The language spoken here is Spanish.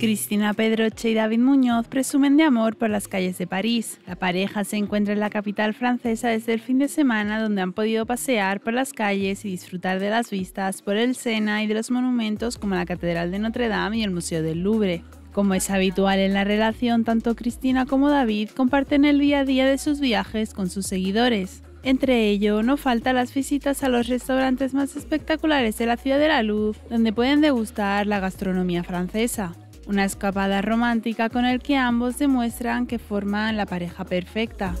Cristina Pedroche y David Muñoz presumen de amor por las calles de París. La pareja se encuentra en la capital francesa desde el fin de semana donde han podido pasear por las calles y disfrutar de las vistas por el Sena y de los monumentos como la Catedral de Notre Dame y el Museo del Louvre. Como es habitual en la relación, tanto Cristina como David comparten el día a día de sus viajes con sus seguidores. Entre ello, no falta las visitas a los restaurantes más espectaculares de la Ciudad de la Luz, donde pueden degustar la gastronomía francesa. Una escapada romántica con el que ambos demuestran que forman la pareja perfecta.